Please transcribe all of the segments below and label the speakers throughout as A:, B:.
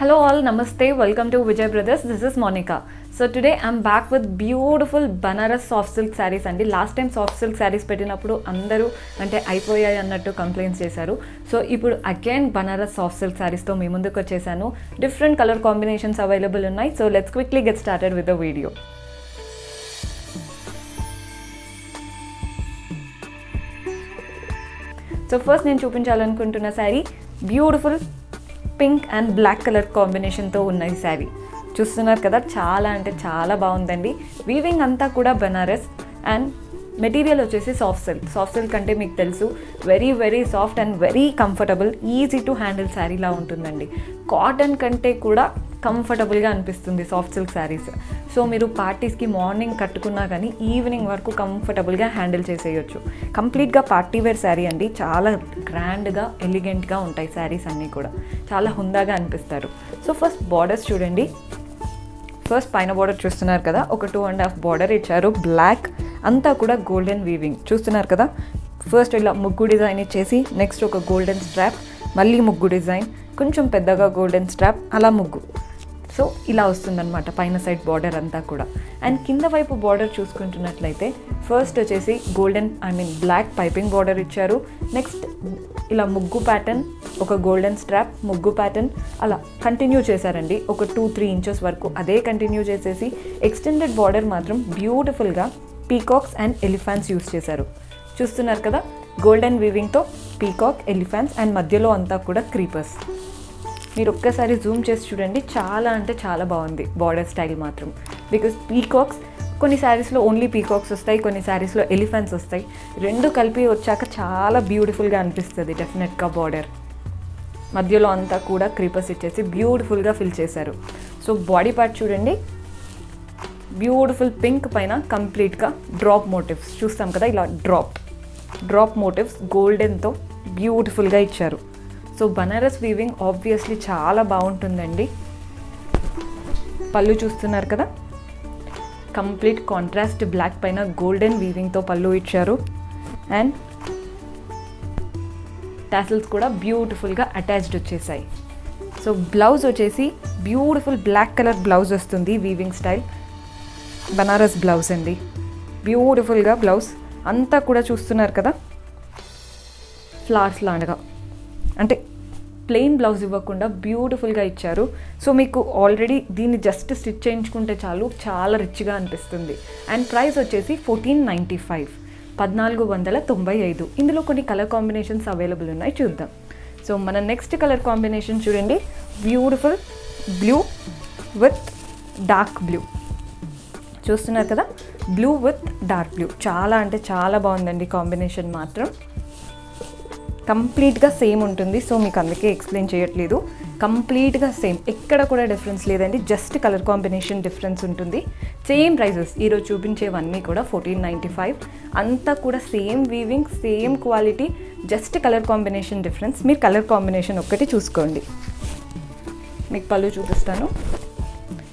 A: Hello all, namaste, welcome to Vijay Brothers. This is Monica. So today I'm back with beautiful Banaras soft silk saris అండి. Last time soft silk saris పెట్టినప్పుడు అందరూ అంటే అయిపోయాయి అన్నట్టు complaints చేశారు. So ఇప్పుడు again Banaras soft silk శారీస్తో మీ ముందుకు వచ్చేసాను. డిఫరెంట్ కలర్ కాంబినేషన్స్ అవైలబుల్ ఉన్నాయి. So let's quickly get started with the video so first నేను చూపించాలనుకుంటున్న saree beautiful pink and black colour కాంబినేషన్తో ఉన్న ఈ శారీ. చూస్తున్నారు కదా చాలా అంటే చాలా బాగుందండి. వీవింగ్ అంతా కూడా బనారస్ అండ్ మెటీరియల్ వచ్చేసి సాఫ్ట్ సిల్క్ సాఫ్ట్ సిల్క్ అంటే మీకు తెలుసు very very soft and very comfortable easy to handle శారీలా ఉంటుందండి. కాటన్ కంటే కూడా కంఫర్టబుల్గా అనిపిస్తుంది సాఫ్ట్ సిల్క్ శారీస్ సో మీరు పార్టీస్కి మార్నింగ్ కట్టుకున్నా కానీ ఈవినింగ్ వరకు కంఫర్టబుల్గా హ్యాండిల్ చేసేయచ్చు. కంప్లీట్గా పార్టీ వేర్ శారీ అండి. చాలా గ్రాండ్గా ఎలిగెంట్గా ఉంటాయి శారీస్ అన్నీ కూడా. చాలా హుందాగా అనిపిస్తారు. సో ఫస్ట్ బార్డర్స్ చూడండి. ఫస్ట్ పైన బార్డర్ చూస్తున్నారు కదా? ఒక టూ అండ్ హాఫ్ బార్డర్ ఇచ్చారు. బ్లాక్ అంతా కూడా గోల్డెన్ వీవింగ్ చూస్తున్నారు కదా? ఫస్ట్ ఇలా ముగ్గు డిజైన్ ఇచ్చేసి నెక్స్ట్ ఒక గోల్డెన్ స్ట్రాప్ మళ్ళీ ముగ్గు డిజైన్ కొంచెం పెద్దగా గోల్డెన్ స్ట్రాప్ అలా ముగ్గు. సో ఇలా వస్తుందన్నమాట పైన సైడ్ బార్డర్ అంతా కూడా. అండ్ కింద వైపు బార్డర్ చూసుకుంటున్నట్లయితే ఫస్ట్ వచ్చేసి golden I mean black piping border ఇచ్చారు. నెక్స్ట్ ఇలా ముగ్గు ప్యాటర్న్ ఒక గోల్డెన్ స్ట్రాప్ ముగ్గు ప్యాటర్న్ అలా కంటిన్యూ చేశారండి. ఒక టూ త్రీ ఇంచెస్ వరకు అదే కంటిన్యూ చేసేసి ఎక్స్టెండెడ్ బార్డర్ మాత్రం బ్యూటిఫుల్గా పీకాక్స్ అండ్ ఎలిఫాన్స్ యూస్ చేశారు. చూస్తున్నారు కదా గోల్డెన్ వీవింగ్తో పీకాక్ ఎలిఫాన్స్ అండ్ మధ్యలో అంతా కూడా క్రీపర్స్ మీరు ఒక్కసారి జూమ్ చేసి చూడండి. చాలా అంటే చాలా బాగుంది బార్డర్ స్టైల్ మాత్రం. బికాస్ పీకాక్స్ కొన్ని శారీస్లో ఓన్లీ పీకాక్స్ వస్తాయి కొన్ని శారీస్లో ఎలిఫెంట్స్ వస్తాయి. రెండు కలిపి వచ్చాక చాలా బ్యూటిఫుల్గా అనిపిస్తుంది డెఫినెట్గా బార్డర్ మధ్యలో అంతా కూడా క్రీపర్స్ ఇచ్చేసి బ్యూటిఫుల్గా ఫిల్ చేశారు. సో బాడీ పార్ట్ చూడండి. బ్యూటిఫుల్ పింక్ పైన కంప్లీట్గా డ్రాప్ మోటివ్స్ చూస్తాం కదా ఇలా డ్రాప్ డ్రాప్ మోటివ్స్ గోల్డెన్తో బ్యూటిఫుల్గా ఇచ్చారు. సో బనారస్ వీవింగ్ ఆబ్వియస్లీ చాలా బాగుంటుందండి. పళ్ళు చూస్తున్నారు కదా? కంప్లీట్ కాంట్రాస్ట్ బ్లాక్ పైన గోల్డెన్ వీవింగ్తో పళ్ళు ఇచ్చారు. అండ్ టాసిల్స్ కూడా బ్యూటిఫుల్గా అటాచ్డ్ వచ్చేసాయి. సో బ్లౌజ్ వచ్చేసి బ్యూటిఫుల్ బ్లాక్ కలర్ బ్లౌజ్ వస్తుంది వీవింగ్ స్టైల్ బనారస్ బ్లౌజ్ అండి. బ్యూటిఫుల్గా బ్లౌజ్ అంతా కూడా చూస్తున్నారు కదా? ఫ్లవర్స్ లాగా. అంటే ప్లెయిన్ బ్లౌజ్ ఇవ్వకుండా బ్యూటిఫుల్గా ఇచ్చారు. సో మీకు ఆల్రెడీ దీన్ని జస్ట్ స్టిచ్ చేయించుకుంటే చాలు చాలా రిచ్గా అనిపిస్తుంది. అండ్ ప్రైస్ వచ్చేసి ఫోర్టీన్ నైంటీ ఫైవ్ పద్నాలుగు వందల తొంభై ఐదు. ఇందులో కొన్ని కలర్ కాంబినేషన్స్ అవైలబుల్ ఉన్నాయి చూద్దాం. సో మన నెక్స్ట్ కలర్ కాంబినేషన్ చూడండి. Beautiful blue with dark blue చూస్తున్నారు కదా? బ్లూ విత్ డార్క్ బ్లూ చాలా అంటే చాలా బాగుందండి కాంబినేషన్ మాత్రం. కంప్లీట్గా సేమ్ ఉంటుంది. సో మీకు అందుకే ఎక్స్ప్లెయిన్ చేయట్లేదు. కంప్లీట్గా సేమ్. ఎక్కడ కూడా డిఫరెన్స్ లేదండి. జస్ట్ కలర్ కాంబినేషన్ డిఫరెన్స్ ఉంటుంది. Same prices. ఈరోజు చూపించేవన్నీ కూడా ఫోర్టీన్ నైంటీ ఫైవ్. అంతా కూడా same weaving same quality just colour combination difference. మీరు కలర్ కాంబినేషన్ ఒక్కటి చూసుకోండి. మీకు పళ్ళు చూపిస్తాను.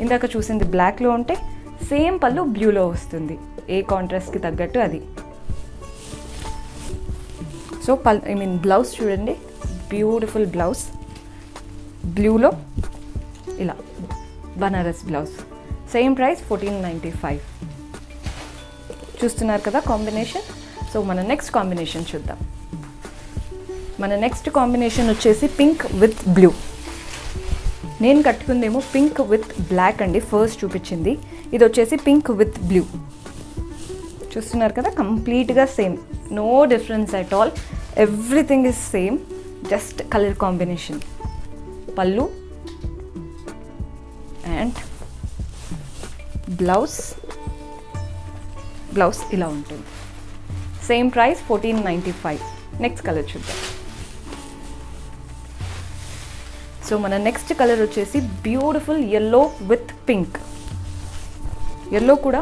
A: ఇందాక చూసింది బ్లాక్లో ఉంటే సేమ్ పళ్ళు బ్లూలో వస్తుంది. ఏ కాంట్రాస్ట్కి తగ్గట్టు అది. సో పల్ ఐ మీన్ బ్లౌజ్ చూడండి. బ్యూటిఫుల్ బ్లౌజ్ బ్లూలో ఇలా Banaras blouse same price fourteen ninety five చూస్తున్నారు కదా కాంబినేషన్? సో మన నెక్స్ట్ కాంబినేషన్ చూద్దాం. మన నెక్స్ట్ కాంబినేషన్ వచ్చేసి పింక్ విత్ బ్లూ నేను కట్టుకుందేమో పింక్ విత్ బ్లాక్ అండి ఫస్ట్ చూపించింది. ఇది వచ్చేసి పింక్ విత్ బ్లూ చూస్తున్నారు కదా కంప్లీట్గా same no difference at all everything is same just colour combination pallu and blouse blouse ఇలా ఉంటుంది. Same price fourteen ninety five next colour చూద్దాం. సో మన నెక్స్ట్ కలర్ వచ్చేసి beautiful yellow with pink yellow కూడా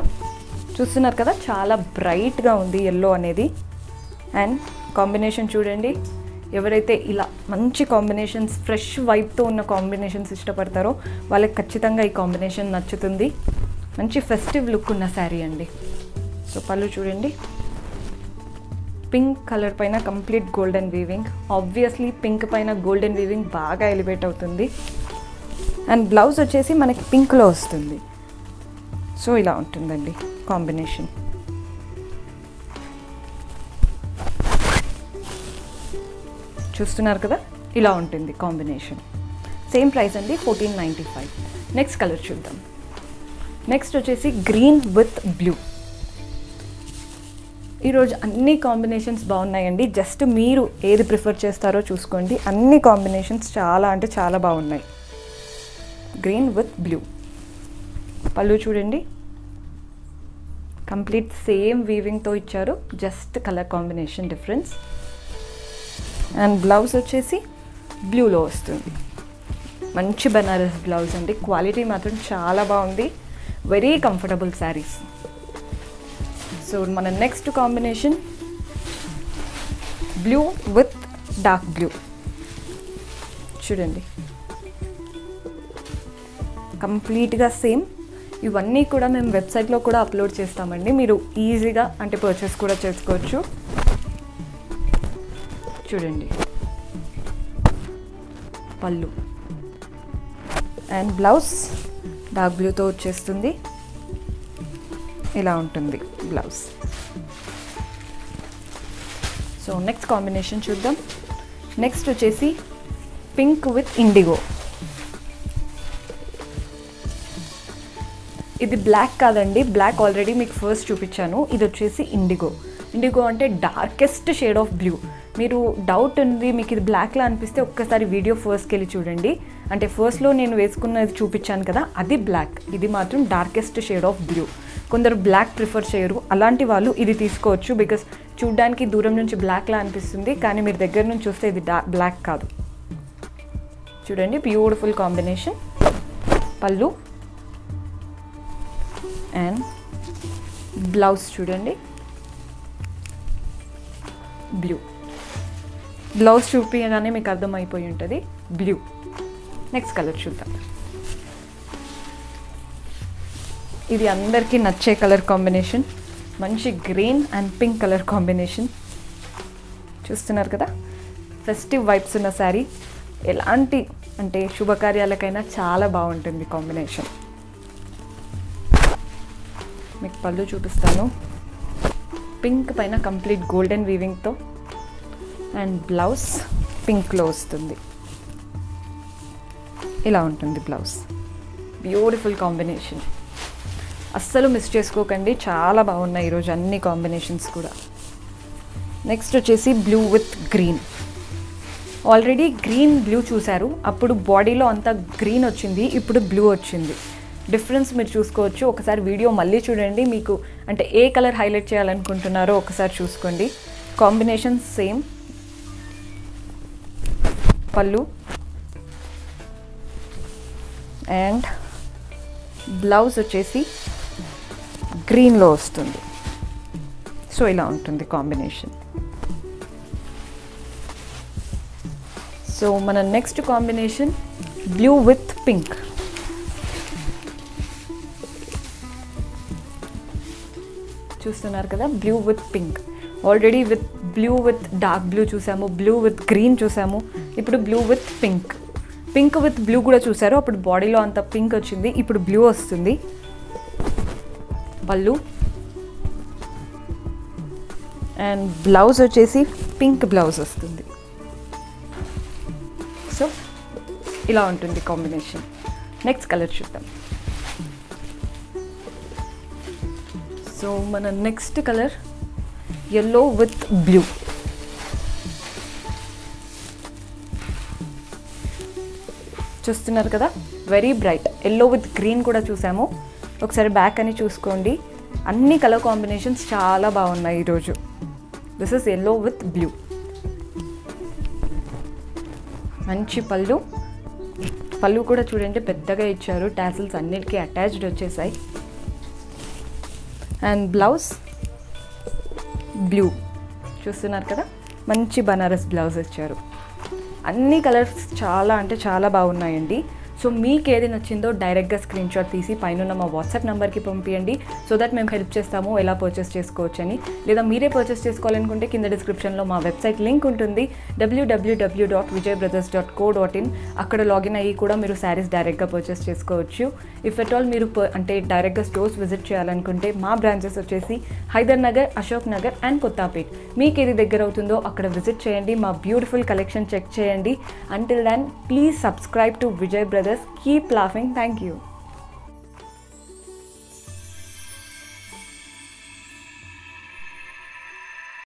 A: చూస్తున్నారు కదా చాలా బ్రైట్గా ఉంది ఎల్లో అనేది. అండ్ కాంబినేషన్ చూడండి. ఎవరైతే ఇలా మంచి కాంబినేషన్స్ ఫ్రెష్ వైబ్తో ఉన్న కాంబినేషన్స్ ఇష్టపడతారో వాళ్ళకి ఖచ్చితంగా ఈ కాంబినేషన్ నచ్చుతుంది. మంచి ఫెస్టివ్ లుక్ ఉన్న శారీ అండి. సో పళ్ళు చూడండి. పింక్ కలర్ పైన complete golden weaving obviously pink పైన గోల్డెన్ వీవింగ్ బాగా ఎలివేట్ అవుతుంది. అండ్ బ్లౌజ్ వచ్చేసి మనకి పింక్లో వస్తుంది. సో ఇలా ఉంటుందండి కాంబినేషన్. చూస్తున్నారు కదా? ఇలా ఉంటుంది కాంబినేషన్. సేమ్ ప్రైస్ అండి fourteen ninety five. Next colour చూద్దాం. నెక్స్ట్ వచ్చేసి గ్రీన్ విత్ బ్లూ ఈరోజు అన్ని కాంబినేషన్స్ బాగున్నాయండి. జస్ట్ మీరు ఏది ప్రిఫర్ చేస్తారో చూసుకోండి. అన్ని కాంబినేషన్స్ చాలా అంటే చాలా బాగున్నాయి. గ్రీన్ విత్ బ్లూ పళ్ళు చూడండి. కంప్లీట్ సేమ్ వీవింగ్తో ఇచ్చారు. Just colour combination difference and blouse వచ్చేసి బ్లూలో వస్తుంది. మంచి బెనారస్ బ్లౌజ్ అండి. క్వాలిటీ మాత్రం చాలా బాగుంది. వెరీ కంఫర్టబుల్ శారీస్ సో మన next combination blue with dark blue చూడండి. కంప్లీట్గా సేమ్ ఇవన్నీ కూడా మేము వెబ్సైట్లో కూడా అప్లోడ్ చేస్తామండి. మీరు ఈజీగా అంటే పర్చేస్ కూడా చేసుకోవచ్చు. చూడండి. పళ్ళు. అండ్ బ్లౌజ్ డార్క్ బ్లూతో వచ్చేస్తుంది. ఇలా ఉంటుంది బ్లౌజ్. సో నెక్స్ట్ కాంబినేషన్ చూద్దాం. నెక్స్ట్ వచ్చేసి పింక్ విత్ ఇండిగో. ఇది బ్లాక్ కాదండి. బ్లాక్ ఆల్రెడీ మీకు ఫస్ట్ చూపించాను. ఇది వచ్చేసి ఇండిగో. ఇండిగో అంటే డార్కెస్ట్ షేడ్ ఆఫ్ బ్లూ. మీరు డౌట్ ఉంది మీకు ఇది బ్లాక్లా అనిపిస్తే ఒక్కసారి వీడియో ఫస్ట్కి వెళ్ళి చూడండి. అంటే ఫస్ట్లో నేను వేసుకున్నది చూపించాను కదా అది బ్లాక్ ఇది మాత్రం డార్కెస్ట్ షేడ్ ఆఫ్ బ్లూ కొందరు బ్లాక్ ప్రిఫర్ చేయరు. అలాంటి వాళ్ళు ఇది తీసుకోవచ్చు బికాస్ చూడ్డానికి దూరం నుంచి బ్లాక్లా అనిపిస్తుంది కానీ మీరు దగ్గర నుంచి చూస్తే ఇది డా బ్లాక్ కాదు. చూడండి beautiful combination pallu. And blouse చూడండి. బ్లూ బ్లౌజ్ చూపించగానే మీకు అర్థమైపోయి ఉంటుంది. బ్లూ నెక్స్ట్ కలర్ చూద్దాం. ఇది అందరికీ నచ్చే కలర్ కాంబినేషన్ మంచి green and pink colour combination చూస్తున్నారు కదా? ఫెస్టివ్ వైబ్స్ ఉన్న శారీ ఎలాంటి అంటే శుభకార్యాలకైనా చాలా బాగుంటుంది కాంబినేషన్ మీకు పళ్ళు చూపిస్తాను. పింక్ పైన కంప్లీట్ గోల్డెన్ వీవింగ్తో అండ్ బ్లౌజ్ పింక్లో వస్తుంది. ఇలా ఉంటుంది బ్లౌజ్. బ్యూటిఫుల్ కాంబినేషన్ అస్సలు మిస్ చేసుకోకండి. చాలా బాగున్నాయి ఈరోజు అన్ని కాంబినేషన్స్ కూడా. నెక్స్ట్ వచ్చేసి blue with green already green blue చూశారు. అప్పుడు బాడీలో అంతా గ్రీన్ వచ్చింది. ఇప్పుడు బ్లూ వచ్చింది. డిఫరెన్స్ మీరు చూసుకోవచ్చు. ఒకసారి వీడియో మళ్ళీ చూడండి. మీకు అంటే ఏ కలర్ హైలైట్ చేయాలనుకుంటున్నారో ఒకసారి చూసుకోండి. Combination same pallu. And blouse వచ్చేసి గ్రీన్లో వస్తుంది. సో ఇలా ఉంటుంది కాంబినేషన్ సో మన next combination blue with pink చూస్తున్నారు కదా? Blue with pink already with blue with dark blue చూసాము. బ్లూ విత్ గ్రీన్ చూసాము. ఇప్పుడు blue with pink pink with blue కూడా చూసారు. అప్పుడు బాడీలో అంత పింక్ వచ్చింది. ఇప్పుడు బ్లూ వస్తుంది. పళ్ళు అండ్ బ్లౌజ్ వచ్చేసి పింక్ బ్లౌజ్ వస్తుంది. సో ఇలా ఉంటుంది కాంబినేషన్ నెక్స్ట్ కలర్ చూద్దాం. సో మన next colour yellow with blue చూస్తున్నారు కదా? Very bright yellow with green కూడా చూసాము. ఒకసారి బ్యాక్ అని చూసుకోండి. అన్ని కలర్ కాంబినేషన్స్ చాలా బాగున్నాయి ఈరోజు. This is yellow with blue మంచి పళ్ళు. పళ్ళు కూడా చూడండి పెద్దగా ఇచ్చారు. టాసిల్స్ అన్నిటికీ అటాచ్డ్ వచ్చేసాయి. అండ్ బ్లౌజ్ బ్లూ చూస్తున్నారు కదా? మంచి బనారస్ బ్లౌజ్ ఇచ్చారు. అన్ని కలర్స్ చాలా అంటే చాలా బాగున్నాయండి. సో మీకు ఏది నచ్చిందో డైరెక్ట్గా స్క్రీన్ షాట్ తీసి పైన మా వాట్సాప్ నెంబర్కి పంపించండి సో దట్ మేము హెల్ప్ చేస్తాము ఎలా పర్చేస్ చేసుకోవచ్చని. లేదా మీరే పర్చేస్ చేసుకోవాలనుకుంటే కింద డిస్క్రిప్షన్లో మా వెబ్సైట్ లింక్ ఉంటుంది. WWW dot Vijay Brothers dot co dot in అక్కడ లాగిన్ అయ్యి కూడా మీరు శారీస్ డైరెక్ట్గా పర్చేస్ చేసుకోవచ్చు. ఇఫ్ ఎట్ ఆల్ మీరు అంటే డైరెక్ట్గా స్టోర్స్ విజిట్ చేయాలనుకుంటే మా బ్రాంచెస్ వచ్చేసి హైదర్ నగర్ అశోక్ నగర్ అండ్ కొత్తాపేట్. మీకు ఏది దగ్గర అవుతుందో అక్కడ విజిట్ చేయండి. మా బ్యూటిఫుల్ కలెక్షన్ చెక్ చేయండి. Until then please subscribe to Vijay Brothers Just Keep laughing. Thank you.